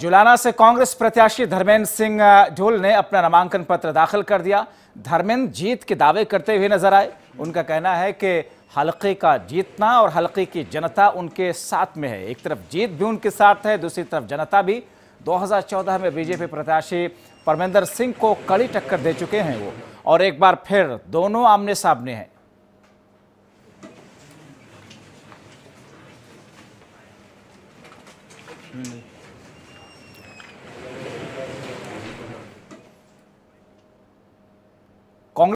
जुलाना से कांग्रेस प्रत्याशी धर्मेंद्र सिंह ढोल ने अपना नामांकन पत्र दाखिल कर दिया। धर्मेंद्र जीत के दावे करते हुए नज़र आए। उनका कहना है कि हलके का जीतना और हलके की जनता उनके साथ में है। एक तरफ़ जीत भी उनके साथ है, दूसरी तरफ़ जनता भी। 2014 में बीजेपी प्रत्याशी परमेंद्र सिंह को कड़ी टक्कर दे चुके हैं वो। और एक बार फिर दोनों आमने सामने हैं। हम्म।